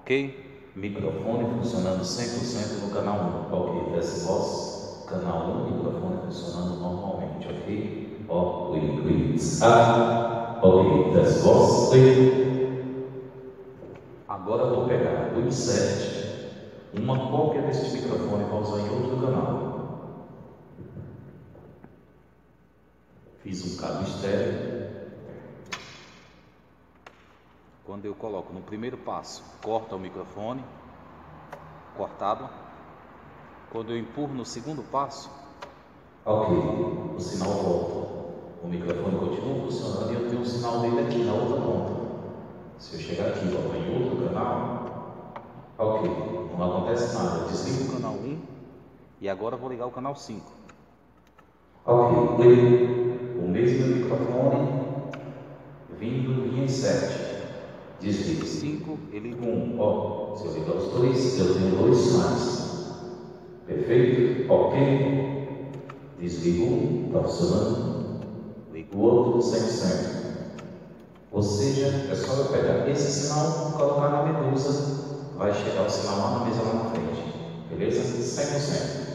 Ok? Microfone funcionando 100% no canal 1. Ok, teste voz. Canal 1, microfone funcionando normalmente. Ok? Ó, ui, ui, ah. Ok, teste voz. Agora eu vou pegar do insert uma cópia deste microfone para usar em outro canal. Fiz um cabo estéreo. Quando eu coloco no primeiro passo, corta o microfone, cortado. Quando eu empurro no segundo passo, Ok, o sinal volta. O microfone continua funcionando e eu tenho um sinal dele aqui na outra ponta. Se eu chegar aqui, ó, em outro canal, ok, não acontece nada. Eu desligo o canal 1 e agora vou ligar o canal 5. Ok. O mesmo microfone vindo em 7. Desligo. 5, ele Um, ó, se eu ligar os dois, eu tenho dois sinais. Perfeito? Ok. Desligo um, está funcionando. liga O outro 100%. Ou seja, é só eu pegar esse sinal, colocar na medusa, vai chegar o sinal lá na mesa lá na frente. Beleza? 100%.